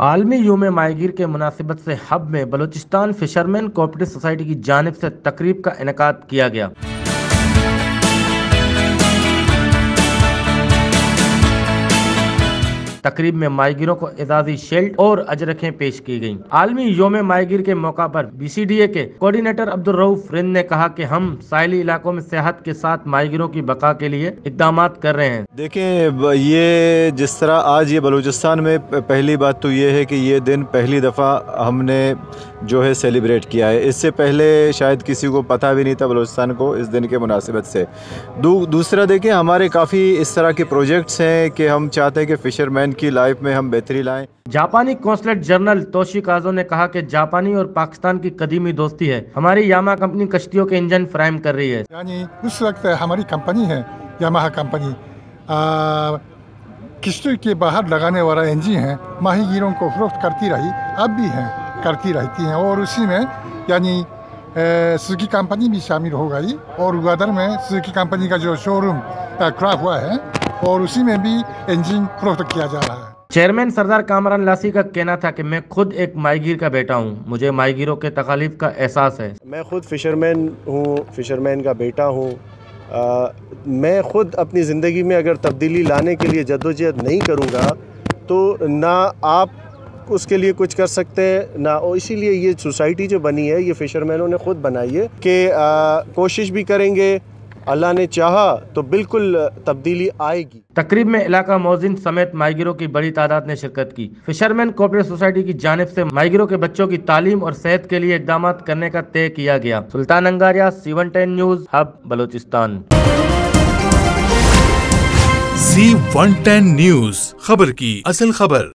आलमी योम माहगीर के मुनासिबत से हब में बलूचिस्तान फिशरमैन कोऑपरेटिव सोसाइटी की जानब से तकरीब का इनका किया गया। तकरीब में माहगिरों को एजाजी शेल्ट और अजरखें पेश की गई आलमी योम माहगिर के मौका पर बी सी डी ए के कोऑर्डिनेटर अब्दुल रऊफ रिंद ने कहा की हम साहली इलाकों में सेहत के साथ माहगिरों की बका के लिए इकदाम कर रहे हैं। देखें ये जिस तरह आज ये बलूचिस्तान में पहली बात तो ये है कि ये दिन पहली दफ़ा हमने जो है सेलिब्रेट किया है। इससे पहले शायद किसी को पता भी नहीं था बलूचिस्तान को इस दिन के मुनासिबत से। दू, दूसरा देखें हमारे काफ़ी इस तरह के प्रोजेक्ट्स हैं कि हम चाहते हैं कि फ़िशरमैन की लाइफ में हम बेहतरी लाएँ। जापानी कौंसलेट जनरल तोशी काजो ने कहा कि जापानी और पाकिस्तान की कदीमी दोस्ती है। हमारी यामा कंपनी कश्तियों के इंजन फ्राहम कर रही है। यानी उस वक्त हमारी कंपनी है यामा कंपनी। किश्ती के बाहर लगाने वाला इंजन है माहीगीरों को फरोख्त करती रही अब भी है करती रहती हैं। और उसी में यानी सुजुकी कंपनी भी शामिल हो गई। और गदर में सुजुकी कंपनी का जो शोरूम क्राफ हुआ है और उसी में भी इंजन फरोख्त किया जा रहा है। चेयरमैन सरदार कामरान लासी का कहना था कि मैं खुद एक माहीगीर का बेटा हूँ। मुझे माहीगीरों के तकालीफ का एहसास है। मैं खुद फ़िशरमैन हूँ फ़िशरमैन का बेटा हूँ। आ, मैं खुद अपनी ज़िंदगी में अगर तब्दीली लाने के लिए जद्दोजहद नहीं करूँगा तो ना आप उसके लिए कुछ कर सकते हैं ना और इसीलिए ये सोसाइटी जो बनी है ये फ़िशरमैनों ने ख़ुद बनाई है कि कोशिश भी करेंगे अल्लाह ने चाहा तो बिल्कुल तब्दीली आएगी। तकरीब में इलाका मोजिन समेत माइगिरों की बड़ी तादाद ने शिरकत की। फिशरमैन कोऑपरेटिव सोसाइटी की जानब से माइगिरों के बच्चों की तालीम और सेहत के लिए इकदाम करने का तय किया गया। Sultan Angaria C one ten news hub Balochistan. C one ten news खबर की असल खबर।